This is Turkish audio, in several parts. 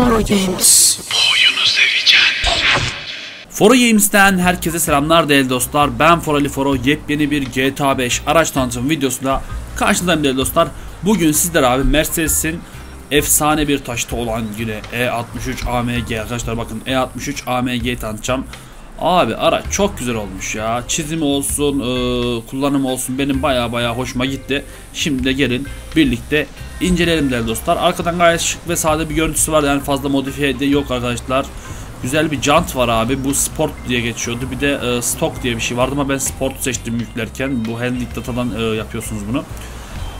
Foro Games. Oyunu seveceksin. Foro Games'ten herkese selamlar değerli dostlar. Ben Forali Foro yepyeni bir GTA 5 araç tanıtım videosuyla karşınızdayım değerli dostlar. Bugün sizler abi Mercedes'in efsane bir taşıtı olan yine E63 AMG arkadaşlar bakın E63 AMG tanıtacağım. Abi araç çok güzel olmuş ya. Çizimi olsun, e, kullanımı olsun benim baya baya hoşuma gitti. Şimdi de gelin birlikte inceleyelim değerli dostlar. Arkadan gayet şık ve sade bir görüntüsü var. Yani fazla modifiye de yok arkadaşlar. Güzel bir jant var abi. Bu sport diye geçiyordu. Bir de e, stock diye bir şey vardı ama ben sport seçtim yüklerken. Bu Handling Data'dan e, yapıyorsunuz bunu.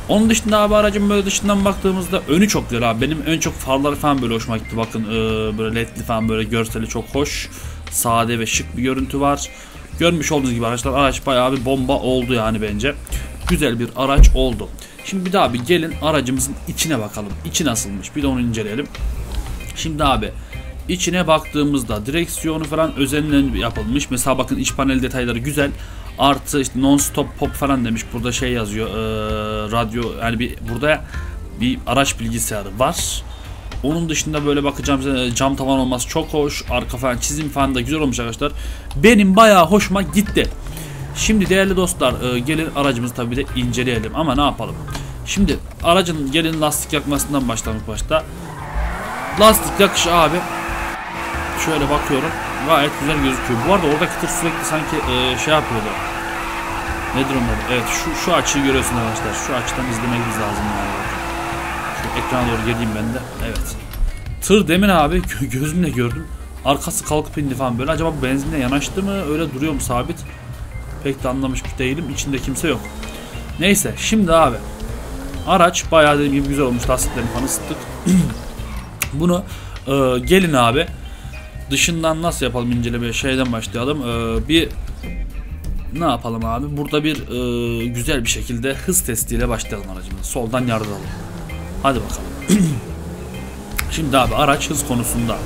Onun dışında abi aracın böyle dışından baktığımızda önü çok güzel abi. Benim ön çok farları falan böyle hoşuma gitti. Bakın e, böyle ledli falan böyle görseli çok hoş. Sade ve şık bir görüntü var. Görmüş olduğunuz gibi arkadaşlar araç bayağı bir bomba oldu yani bence. Güzel bir araç oldu. Şimdi bir daha bir gelin aracımızın içine bakalım. İçi nasılmış bir de onu inceleyelim. Şimdi abi içine baktığımızda direksiyonu falan özenle yapılmış. Mesela bakın iç panel detayları güzel. Artı işte non stop pop falan demiş. Burada şey yazıyor. e, radyo yani bir burada bir araç bilgisayarı var. Onun dışında böyle bakacağım e, cam tavan olması çok hoş. Arka falan çizim falan da güzel olmuş arkadaşlar. Benim bayağı hoşuma gitti. Şimdi değerli dostlar e, gelin aracımızı tabii de inceleyelim ama ne yapalım. Şimdi aracın gelin lastik yakmasından başlamak başta. Lastik yakış abi. Şöyle bakıyorum. Gayet güzel gözüküyor. Bu arada oradaki tır sürekli sanki e, şey yapıyordu. Nedir onun? Evet şu, şu açıyı görüyorsun arkadaşlar. Şu açıdan izlememiz lazım yani. Ekrana doğru geleyim ben de. Evet. Tır demin abi gö- gözümle gördüm. Arkası kalkıp indi falan böyle. Acaba bu benzinle yanaştı mı? Öyle duruyor mu sabit? Pek de anlamış değilim. İçinde kimse yok. Neyse şimdi abi. Araç bayağı dediğim gibi güzel olmuş. Lastiklerini falan ısıttık. Bunu e, gelin abi dışından nasıl yapalım incelemeye şeyden başlayalım. E, bir ne yapalım abi? Burada bir e, güzel bir şekilde hız testiyle başlayalım aracımıza. Soldan yardıralım. Hadi bakalım. Şimdi abi araç hız konusunda.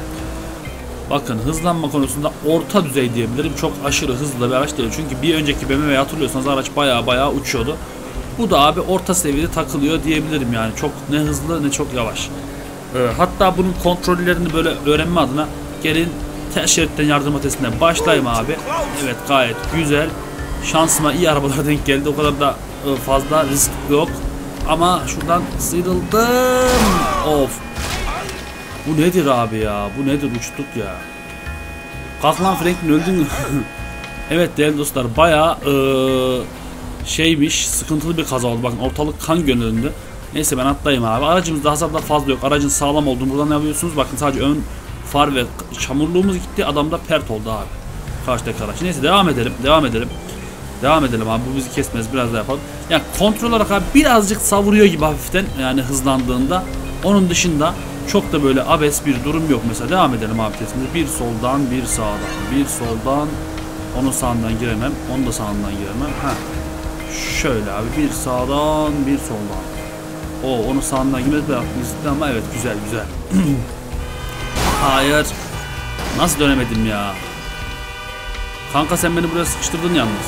Bakın hızlanma konusunda orta düzey diyebilirim. Çok aşırı hızlı bir araç değil. Çünkü bir önceki BMW'yi hatırlıyorsanız araç baya baya uçuyordu. Bu da abi orta seviyede takılıyor diyebilirim yani. Çok ne hızlı ne çok yavaş. Ee, hatta bunun kontrollerini böyle öğrenme adına gelin ters şeritten yardım ötesine başlayayım abi. Evet gayet güzel. Şansıma iyi arabalar denk geldi. O kadar da e, fazla risk yok. Ama şuradan sıyrıldım. Of. Bu nedir abi ya? Bu nedir uçtuk ya. Kalk lan Franklin öldün evet değerli dostlar bayağı eee, şeymiş sıkıntılı bir kaza oldu. Bakın ortalık kan gönüllü. Neyse ben atlayayım abi. Aracımızda hasar da fazla yok. Aracın sağlam olduğunu buradan ne yapıyorsunuz? Bakın sadece ön far ve çamurluğumuz gitti. Adam da pert oldu abi. Karşıdaki araç. Neyse devam edelim. Devam edelim. Devam edelim abi. Bu bizi kesmez. Biraz daha yapalım. Yani kontrol olarak abi birazcık savuruyor gibi hafiften. Yani hızlandığında. Onun dışında çok da böyle abes bir durum yok mesela. Devam edelim abi kesmede. Bir soldan bir sağdan. Bir soldan onun sağından giremem. Onu da sağından giremem. Ha. Şöyle abi bir sağdan bir soldan. O onu sağından girmedi de ama evet güzel güzel. Hayır. Nasıl dönemedim ya? Kanka sen beni buraya sıkıştırdın yalnız.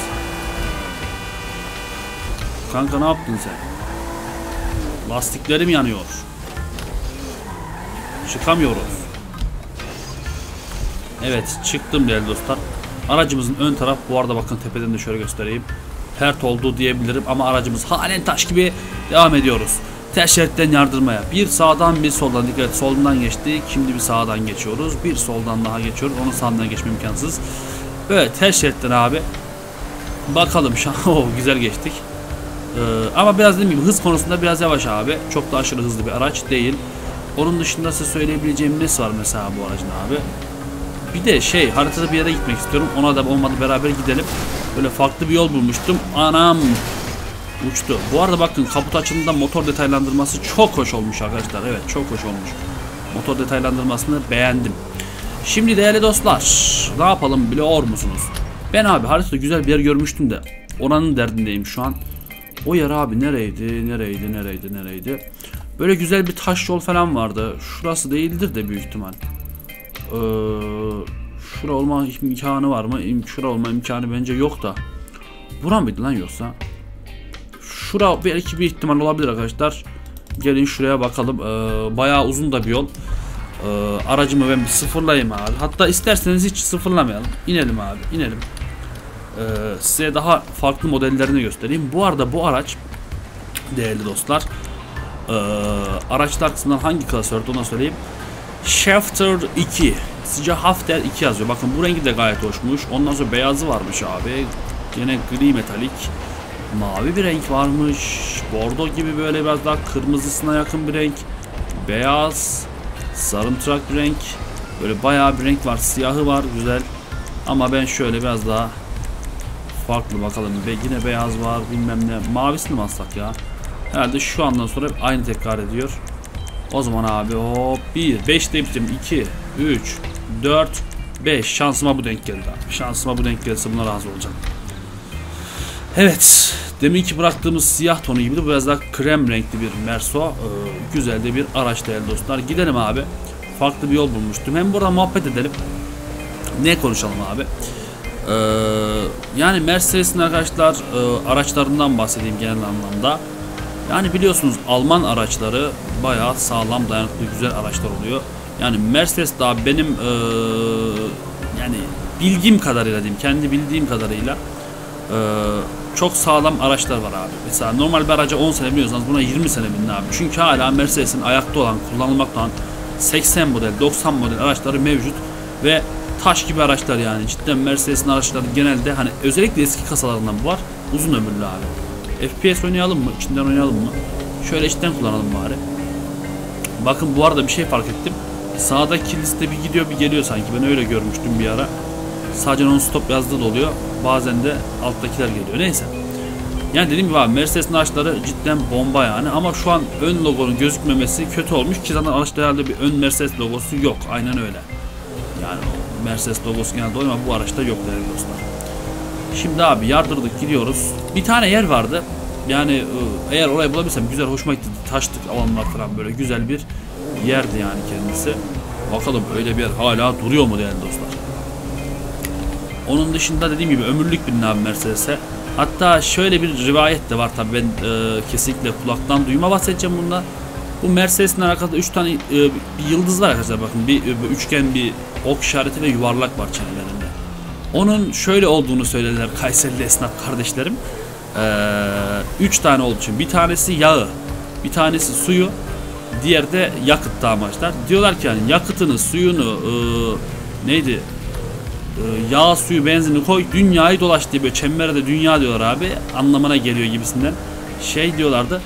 Kanka ne yaptın sen? Lastiklerim yanıyor. Çıkamıyoruz. Evet çıktım değerli dostlar. Aracımızın ön taraf bu arada bakın tepeden de şöyle göstereyim. Pert oldu diyebilirim ama aracımız halen taş gibi devam ediyoruz. Ters şeritten yardırmaya. Bir sağdan bir soldan dikkat et. Geçtik. Şimdi bir sağdan geçiyoruz. Bir soldan daha geçiyoruz. Onun sağdan geçme imkansız. Evet ters şeritten abi. Bakalım oh, güzel geçtik. Ee, ama biraz gibi hız konusunda biraz yavaş abi. Çok da aşırı hızlı bir araç değil. Onun dışında size söyleyebileceğim nesi var mesela bu aracın abi. Bir de şey haritada bir yere gitmek istiyorum. Ona da olmadı beraber gidelim. Böyle farklı bir yol bulmuştum. Anam uçtu. Bu arada bakın kaput açılımında motor detaylandırması çok hoş olmuş arkadaşlar. Evet çok hoş olmuş. Motor detaylandırmasını beğendim. Şimdi değerli dostlar ne yapalım biliyor musunuz? Ben abi haritada güzel bir yer görmüştüm de oranın derdindeyim şu an. O yer abi nereydi nereydi nereydi nereydi? Böyle güzel bir taş yol falan vardı. Şurası değildir de büyük ihtimal. Ee, şura olma imkanı var mı? Şura olma imkanı bence yok da. Bura mıydı lan yoksa? Şura belki bir ihtimal olabilir arkadaşlar. Gelin şuraya bakalım. Ee, bayağı uzun da bir yol. Ee, aracımı ben bir sıfırlayayım abi. Hatta isterseniz hiç sıfırlamayalım. İnelim abi inelim. Ee, size daha farklı modellerini göstereyim. Bu arada bu araç değerli dostlar ee, araçlar kısmından hangi klasörde onu söyleyeyim. Shafter 2 Sıca Hafter 2 yazıyor. Bakın bu rengi de gayet hoşmuş. Ondan sonra beyazı varmış abi. Yine gri metalik. Mavi bir renk varmış. Bordo gibi böyle biraz daha kırmızısına yakın bir renk. Beyaz. Sarımtırak bir renk. Böyle bayağı bir renk var. Siyahı var. Güzel. Ama ben şöyle biraz daha farklı bakalım. Ve yine beyaz var. Bilmem ne. Mavisini mi alsak ya? Herhalde şu andan sonra aynı tekrar ediyor. O zaman abi hop 1 5 demiştim 2 3 4 5 şansıma bu denk geldi abi. Şansıma bu denk gelirse buna razı olacağım. Evet. Deminki bıraktığımız siyah tonu gibi de biraz daha krem renkli bir Merso. Ee, güzel de bir araç değerli dostlar. Gidelim abi. Farklı bir yol bulmuştum. Hem burada muhabbet edelim. Ne konuşalım abi? Ee, yani Mercedes'in arkadaşlar e, araçlarından bahsedeyim genel anlamda. Yani biliyorsunuz Alman araçları bayağı sağlam dayanıklı güzel araçlar oluyor. Yani Mercedes daha benim e, yani bilgim kadarıyla diyeyim kendi bildiğim kadarıyla e, çok sağlam araçlar var abi. Mesela normal bir araca 10 sene biliyorsanız buna 20 sene binin abi. Çünkü hala Mercedes'in ayakta olan kullanılmakta olan 80 model 90 model araçları mevcut ve taş gibi araçlar yani cidden Mercedes'in araçları genelde hani özellikle eski kasalarından var uzun ömürlü abi. FPS oynayalım mı? İçinden oynayalım mı? Şöyle içten kullanalım bari. Bakın bu arada bir şey fark ettim. Sağdaki liste bir gidiyor bir geliyor sanki. Ben öyle görmüştüm bir ara. Sadece non stop yazdığı da oluyor. Bazen de alttakiler geliyor. Neyse. Yani dediğim gibi abi Mercedes'in araçları cidden bomba yani. Ama şu an ön logonun gözükmemesi kötü olmuş ki zaten araçta herhalde bir ön Mercedes logosu yok. Aynen öyle. Mercedes logosu genelde oluyor ama bu araçta yok değerli dostlar. Şimdi abi yardırdık gidiyoruz. Bir tane yer vardı. Yani e, eğer orayı bulabilsem güzel hoşuma gitti. Taştık alanlar falan böyle güzel bir yerdi yani kendisi. Bakalım öyle bir yer hala duruyor mu değerli dostlar. Onun dışında dediğim gibi ömürlük bir abi Mercedes'e. Hatta şöyle bir rivayet de var tabi ben e, kesinlikle kulaktan duyma bahsedeceğim bunda. Bu Mercedes'in arkasında 3 tane e, bir yıldız var arkadaşlar bakın bir, bir üçgen bir ok işareti ve yuvarlak var çenelerinde. Onun şöyle olduğunu söylediler Kayserili esnaf kardeşlerim. Ee, üç tane olduğu için bir tanesi yağı, bir tanesi suyu, diğer de yakıt amaçlar. Diyorlar ki yani yakıtını, suyunu, e, neydi? E, yağ, suyu, benzini koy, dünyayı dolaş diye böyle çembere dünya diyorlar abi. Anlamına geliyor gibisinden. Şey diyorlardı.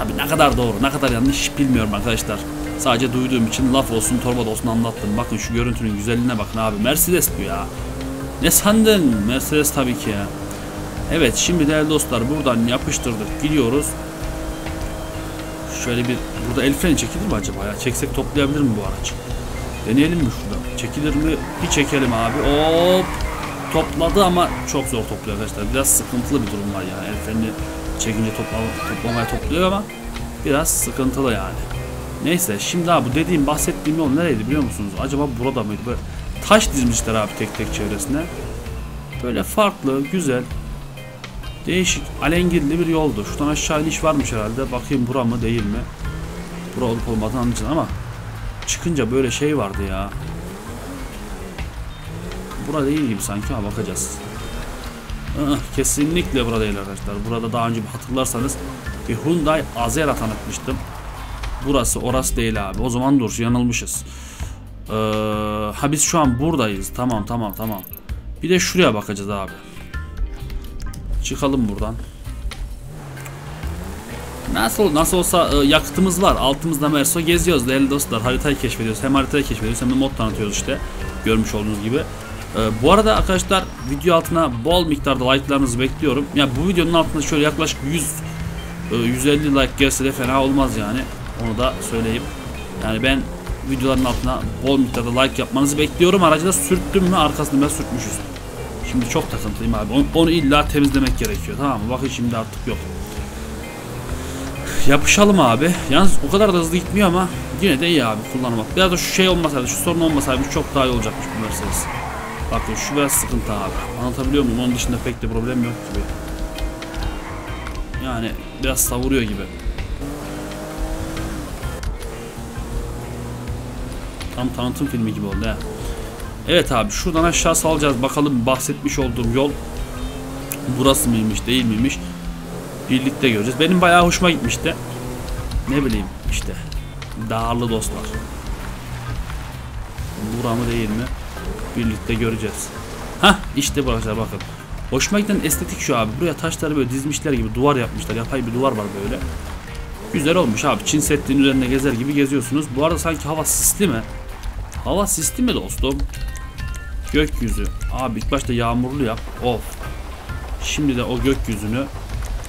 Tabi ne kadar doğru, ne kadar yanlış bilmiyorum arkadaşlar. Sadece duyduğum için laf olsun, torba olsun anlattım. Bakın şu görüntünün güzelliğine bakın abi. Mercedes bu ya. Ne sandın? Mercedes tabii ki ya. Evet şimdi değerli dostlar buradan yapıştırdık gidiyoruz. Şöyle bir burada el freni çekilir mi acaba ya? Çeksek toplayabilir mi bu araç? Deneyelim mi şurada? Çekilir mi? Bir çekelim abi. Hop! Topladı ama çok zor topluyor arkadaşlar. Biraz sıkıntılı bir durum var yani. El freni çekince topla, toplamaya topluyor ama biraz sıkıntılı yani. Neyse şimdi abi bu dediğim bahsettiğim yol nereydi biliyor musunuz? Acaba burada mıydı? Böyle taş dizmişler abi tek tek çevresine. Böyle farklı, güzel, değişik, alengirli bir yoldu. Şuradan aşağı iniş varmış herhalde. Bakayım bura mı değil mi? Bura olup olmadığını anlayacağım ama çıkınca böyle şey vardı ya. Bura değil gibi sanki ama bakacağız. Kesinlikle burada değil arkadaşlar. Burada daha önce hatırlarsanız bir Hyundai Azera tanıtmıştım. Burası orası değil abi. O zaman dur yanılmışız. Ee, ha biz şu an buradayız. Tamam tamam tamam. Bir de şuraya bakacağız abi. Çıkalım buradan. Nasıl nasıl olsa e, yakıtımız var. Altımızda Merso geziyoruz değerli dostlar. Haritayı keşfediyoruz. Hem haritayı keşfediyoruz hem de mod tanıtıyoruz işte. Görmüş olduğunuz gibi. E, bu arada arkadaşlar video altına bol miktarda like'larınızı bekliyorum. Ya bu videonun altında şöyle yaklaşık 100 e, 150 like gelse de fena olmaz yani. Onu da söyleyeyim. Yani ben videoların altına bol miktarda like yapmanızı bekliyorum. Aracı da sürttüm mü arkasını ben sürtmüşüz. Şimdi çok takıntılıyım abi. Onu, onu illa temizlemek gerekiyor. Tamam mı? Bakın şimdi artık yok. Yapışalım abi. Yalnız o kadar da hızlı gitmiyor ama yine de iyi abi kullanmak. Biraz da şu şey olmasaydı, şu sorun olmasaydı çok daha iyi olacakmış bu Mercedes. Bakın şu biraz sıkıntı abi. Anlatabiliyor muyum? Onun dışında pek de problem yok gibi. Yani biraz savuruyor gibi. Tam tanıtım filmi gibi oldu ha. Evet abi şuradan aşağı salacağız. Bakalım bahsetmiş olduğum yol burası mıymış değil miymiş. Birlikte göreceğiz. Benim bayağı hoşuma gitmişti. Ne bileyim işte. Dağarlı dostlar. Bura mı değil mi? Birlikte göreceğiz. Hah işte arkadaşlar bakın. Hoşuma giden estetik şu abi. Buraya taşları böyle dizmişler gibi duvar yapmışlar. Yapay bir duvar var böyle. Güzel olmuş abi. Çin Seddi'nin üzerinde gezer gibi geziyorsunuz. Bu arada sanki hava sisli mi? Hava sisli mi dostum? Gökyüzü. Abi ilk başta yağmurlu yap. Of. Şimdi de o gökyüzünü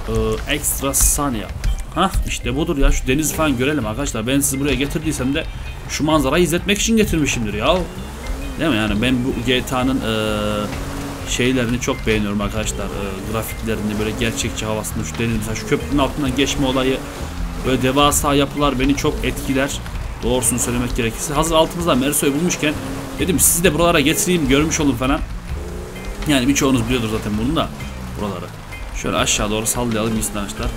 e, extra sun yap. Hah işte budur ya şu denizi falan görelim arkadaşlar. Ben sizi buraya getirdiysem de şu manzarayı izletmek için getirmişimdir ya. Değil mi yani ben bu GTA'nın e, şeylerini çok beğeniyorum arkadaşlar. E, grafiklerini böyle gerçekçi havasını şu deniz mesela şu köprünün altından geçme olayı böyle devasa yapılar beni çok etkiler. Doğrusunu söylemek gerekirse. Hazır altımızda Merso'yu bulmuşken dedim sizi de buralara getireyim görmüş olun falan. Yani birçoğunuz biliyordur zaten bunu da buraları. Şöyle aşağı doğru sallayalım arkadaşlar.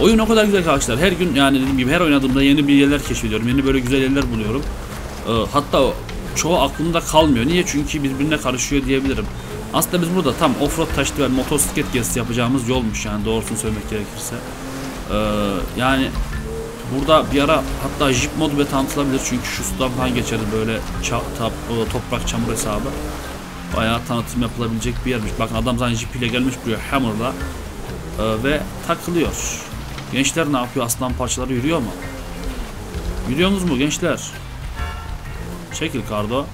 Oyun o kadar güzel arkadaşlar. Her gün yani dediğim gibi her oynadığımda yeni bir yerler keşfediyorum. Yeni böyle güzel yerler buluyorum. Ee, hatta çoğu aklımda kalmıyor. Niye? Çünkü birbirine karışıyor diyebilirim. Aslında biz burada tam offroad taşıtı ve motosiklet gezisi yapacağımız yolmuş yani doğrusunu söylemek gerekirse. Ee, yani burada bir ara hatta jip modu bile tanıtılabilir çünkü şu sudan falan geçeriz böyle ça- tap- toprak çamur hesabı. Bayağı tanıtım yapılabilecek bir yermiş. Bakın adam zaten jip ile gelmiş buraya Hammer'la Ee, ve takılıyor. Gençler ne yapıyor? Aslan parçaları yürüyor mu? Yürüyorsunuz mu gençler? Çekil Kardo.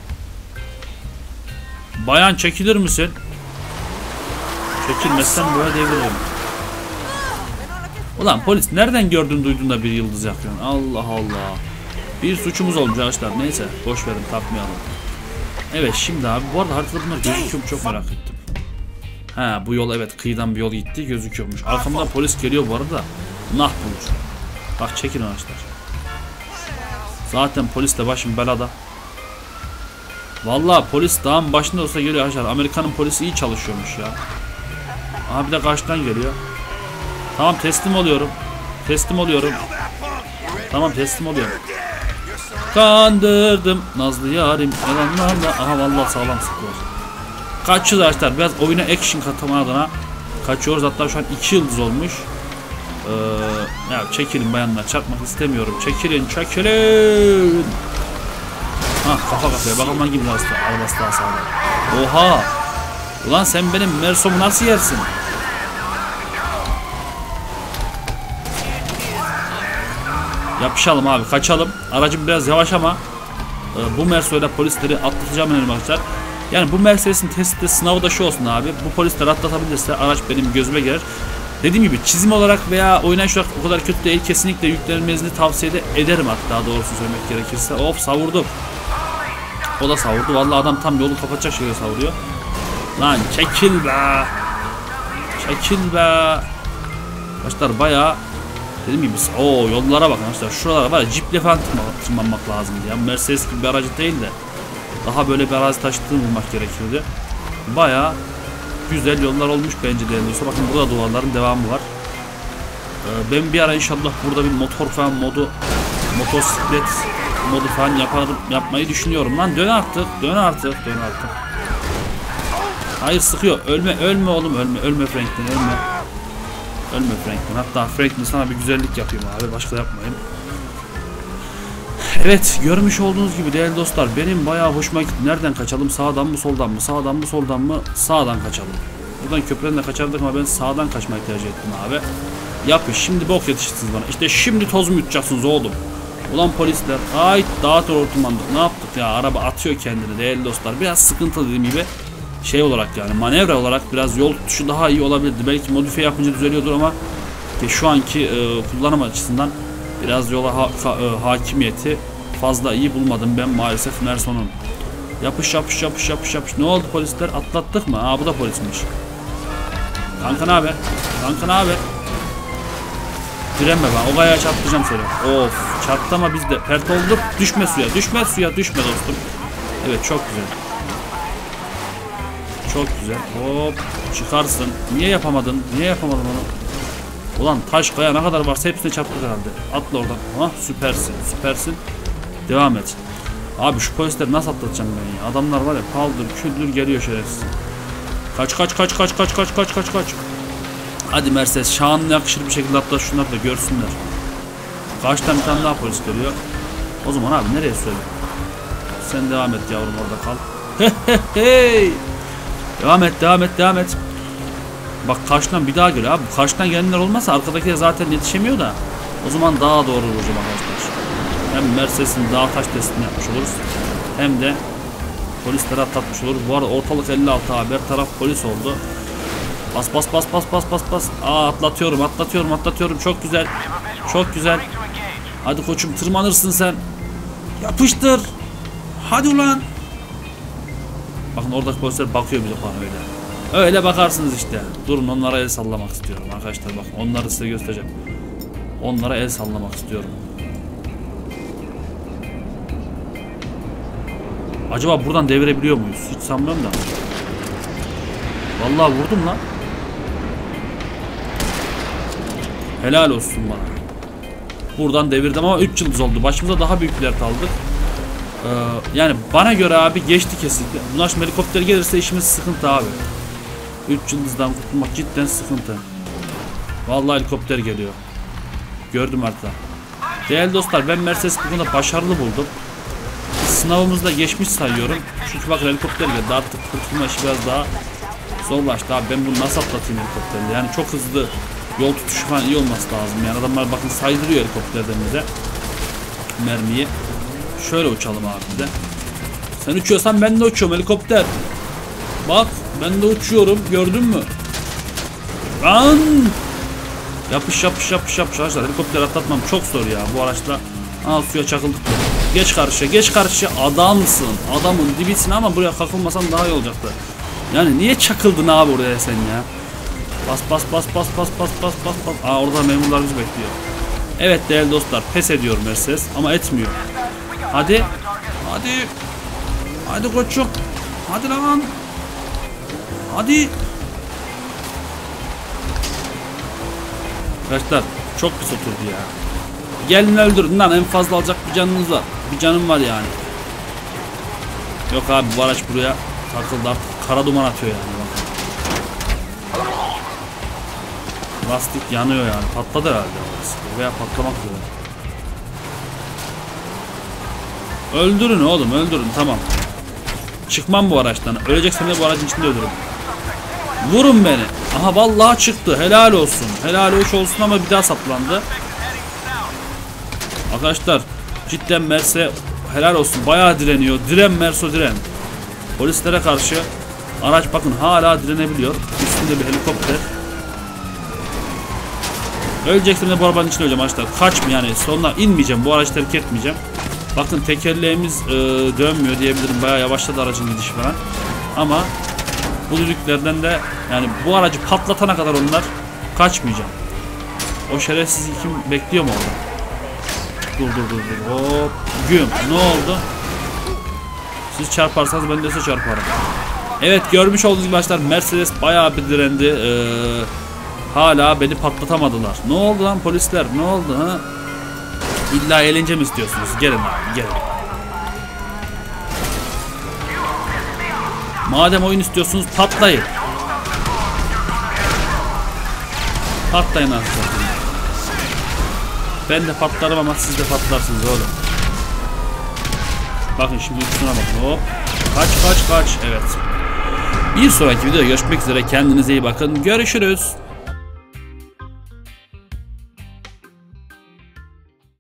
Bayan çekilir misin? Çekilmezsen böyle deviririm. Ulan polis nereden gördün duydun da bir yıldız yakıyorsun? Allah Allah. Bir suçumuz olmuş arkadaşlar. Neyse boş verin takmayalım. Evet şimdi abi bu arada haritada bunlar gözüküyor çok merak ettim. Ha bu yol evet kıyıdan bir yol gitti gözüküyormuş. Arkamdan polis geliyor bu arada. Nah bulur. Bak çekin arkadaşlar. Zaten polis de başım belada. Vallahi polis dağın başında olsa geliyor arkadaşlar. Amerika'nın polisi iyi çalışıyormuş ya. Aha bir de karşıdan geliyor. Tamam teslim oluyorum. Teslim oluyorum. Tamam teslim oluyorum. Kandırdım Nazlı yarim yalanlarla. Aha vallahi sağlam sıkıyor. Kaçıyoruz arkadaşlar. Biraz oyuna action katma adına kaçıyoruz. Hatta şu an 2 yıldız olmuş. Ee, ya çekilin bayanlar. Çarpmak istemiyorum. Çekilin çekilin. Ha kafa kafaya. Bakalım hangi bir arabası, arabası daha sağlam. Oha. Ulan sen benim Merso'mu nasıl yersin? Yapışalım abi kaçalım. Aracım biraz yavaş ama e, bu Merso'yla polisleri atlatacağım önemli arkadaşlar. Yani bu Mercedes'in testi sınavı da şu olsun abi. Bu polisler atlatabilirse araç benim gözüme girer. Dediğim gibi çizim olarak veya oynayış olarak o kadar kötü değil. Kesinlikle yüklenilmesini tavsiye de ederim hatta doğrusu söylemek gerekirse. Of savurdu. O da savurdu. Vallahi adam tam yolu kapatacak şekilde savuruyor. Lan çekil be. Çekil be. Başlar bayağı Dediğim gibi o yollara bakın arkadaşlar. Şuralara var ya ciple falan tırma- tırmanmak lazımdı ya. Mercedes gibi bir aracı değil de daha böyle bir arazi taşıttığını bulmak gerekiyordu. Baya güzel yollar olmuş bence değerli Bakın burada duvarların devamı var. Ee, ben bir ara inşallah burada bir motor falan modu motosiklet modu falan yaparım, yapmayı düşünüyorum. Lan dön artık, dön artık, dön artık. Hayır sıkıyor. Ölme, ölme oğlum, ölme, ölme Franklin, ölme. Ölme Franklin. Hatta Franklin sana bir güzellik yapayım abi. Başka da yapmayayım. Evet görmüş olduğunuz gibi değerli dostlar benim bayağı hoşuma gitti. Nereden kaçalım? Sağdan mı soldan mı? Sağdan mı soldan mı? Sağdan kaçalım. Buradan köprüden de kaçardık ama ben sağdan kaçmayı tercih ettim abi. Yapın şimdi bok yetiştiniz bana. İşte şimdi toz mu yutacaksınız oğlum? Ulan polisler ay dağıt ortumandık ne yaptık ya araba atıyor kendini değerli dostlar biraz sıkıntılı dediğim gibi şey olarak yani manevra olarak biraz yol tutuşu daha iyi olabilirdi belki modifiye yapınca düzeliyordur ama şu anki e, kullanım açısından biraz yola ha- ka- e, hakimiyeti fazla iyi bulmadım ben maalesef Merson'un. Yapış yapış yapış yapış yapış. Ne oldu polisler? Atlattık mı? Aa bu da polismiş. Kanka ne haber? Kanka ne haber? Direnme ben. O kayağa çarptıracağım seni. Of. Çarptı ama biz de pert olduk. Düşme suya. Düşme suya. Düşme dostum. Evet çok güzel. Çok güzel. Hop. Çıkarsın. Niye yapamadın? Niye yapamadın onu? Ulan taş kaya ne kadar varsa hepsine çarptık herhalde. Atla oradan. Ha süpersin. Süpersin. Devam et. Abi şu polisleri nasıl atlatacağım ben ya? Adamlar var ya paldır küldür geliyor şerefsiz. Kaç kaç kaç kaç kaç kaç kaç kaç kaç. Hadi Mercedes şanına yakışır bir şekilde atla şunları da görsünler. Karşıdan bir tane daha polis geliyor. O zaman abi nereye söyle? Sen devam et yavrum orada kal. hey. Devam et devam et devam et. Bak karşıdan bir daha geliyor abi. Karşıdan gelenler olmazsa arkadakiler zaten yetişemiyor da. O zaman daha doğru vuracağım arkadaşlar. Hem Mercedes'in dağ taş testini yapmış oluruz. Hem de polisleri atlatmış oluruz. Bu arada ortalık 56 abi. Her taraf polis oldu. Bas bas bas bas bas bas bas. Aa atlatıyorum atlatıyorum atlatıyorum. Çok güzel. Çok güzel. Hadi koçum tırmanırsın sen. Yapıştır. Hadi ulan. Bakın oradaki polisler bakıyor bir de bana öyle. Öyle bakarsınız işte. Durun onlara el sallamak istiyorum arkadaşlar bakın. Onları size göstereceğim. Onlara el sallamak istiyorum. Acaba buradan devirebiliyor muyuz? Hiç sanmıyorum da. Vallahi vurdum lan. Helal olsun bana. Buradan devirdim ama 3 yıldız oldu. Başımıza daha büyükler kaldık. Ee, yani bana göre abi geçti kesinlikle. Bunlar helikopter gelirse işimiz sıkıntı abi. 3 yıldızdan kurtulmak cidden sıkıntı. Vallahi helikopter geliyor. Gördüm hatta. Değerli dostlar ben Mercedes bu konuda başarılı buldum. Sınavımızda geçmiş sayıyorum. Çünkü bak helikopter geldi artık kurtulma işi biraz daha zorlaştı abi ben bunu nasıl atlatayım helikopterle yani çok hızlı yol tutuşu falan iyi olması lazım yani adamlar bakın saydırıyor helikopterden bize mermiyi şöyle uçalım abi de sen uçuyorsan ben de uçuyorum helikopter bak ben de uçuyorum gördün mü lan yapış yapış yapış yapış arkadaşlar helikopter atlatmam çok zor ya bu araçla Aa suya çakıldık geç karşıya geç karşıya adamsın adamın dibisin ama buraya kakılmasan daha iyi olacaktı yani niye çakıldın abi oraya sen ya? Bas bas bas bas bas bas bas bas bas. Aa orada memurlar bizi bekliyor. Evet değerli dostlar pes ediyor Mercedes ama etmiyor. Hadi. Hadi. Hadi koçum. Hadi lan. Hadi. Arkadaşlar çok pis oturdu ya. Gelin öldürün lan en fazla alacak bir canınız var. Bir canım var yani. Yok abi bu araç buraya takıldı artık kara duman atıyor yani. Lastik yanıyor yani patladı herhalde veya patlamak üzere. Öldürün oğlum öldürün tamam. Çıkmam bu araçtan. Öleceksem de bu aracın içinde ölürüm. Vurun beni. Aha vallahi çıktı. Helal olsun. Helal hoş olsun ama bir daha saplandı. Arkadaşlar cidden Merse helal olsun. Bayağı direniyor. Diren Merso diren. Polislere karşı araç bakın hala direnebiliyor. Üstünde bir helikopter. Öleceksem de bu arabanın içinde öleceğim arkadaşlar. Kaçma yani sonuna inmeyeceğim. Bu aracı terk etmeyeceğim. Bakın tekerleğimiz e, dönmüyor diyebilirim. Bayağı yavaşladı aracın gidişi falan. Ama bu düdüklerden de yani bu aracı patlatana kadar onlar kaçmayacağım. O şerefsiz kim bekliyor mu orada? Dur dur dur dur. Hop. Güm. Ne oldu? Siz çarparsanız ben de size çarparım. Evet görmüş olduğunuz gibi arkadaşlar Mercedes bayağı bir direndi. Ee, hala beni patlatamadılar. Ne oldu lan polisler? Ne oldu ha? İlla eğlence mi istiyorsunuz? Gelin abi gelin. Madem oyun istiyorsunuz patlayın. Patlayın arkadaşlar. Ben de patlarım ama siz de patlarsınız oğlum. Bakın şimdi üstüne bakın. Hop. Kaç kaç kaç. Evet. Bir sonraki videoda görüşmek üzere. Kendinize iyi bakın. Görüşürüz.